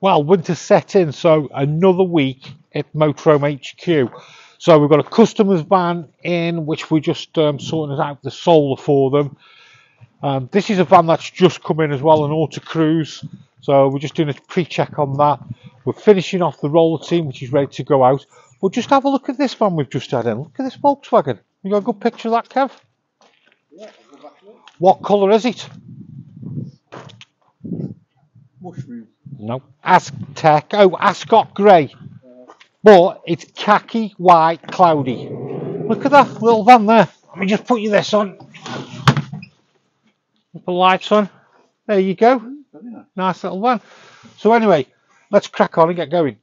well, winter set in, so another week at Motorhome HQ. So we've got a customer's van in, which we're just um, sorting out the solar for them. Um, this is a van that's just come in as well, an Auto Cruise. So we're just doing a pre-check on that. We're finishing off the Roller Team, which is ready to go out. But just have a look at this van we've just had in. Look at this Volkswagen. You got a good picture of that, Kev? Yeah, I'll go back to it. What colour is it? No. Aztec. Oh, Ascot Grey. But it's khaki, white, cloudy. Look at that little van there. Let me just put you this on. Put the lights on. There you go. Nice. Little van. So anyway, let's crack on and get going.